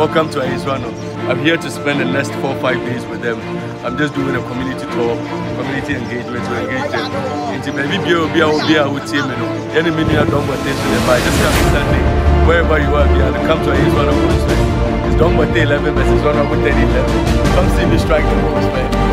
Welcome to Ayensuano. I'm here to spend the next four five days with them. I'm just doing a community tour, community engagement to engage them. Into maybe be a be a be a team, you know. Any minute I don't want this i just come Sunday. Wherever you are, you to come to Ayensuano concert. It's done by 11 versus 1 over 11. Come see me strike the most, man.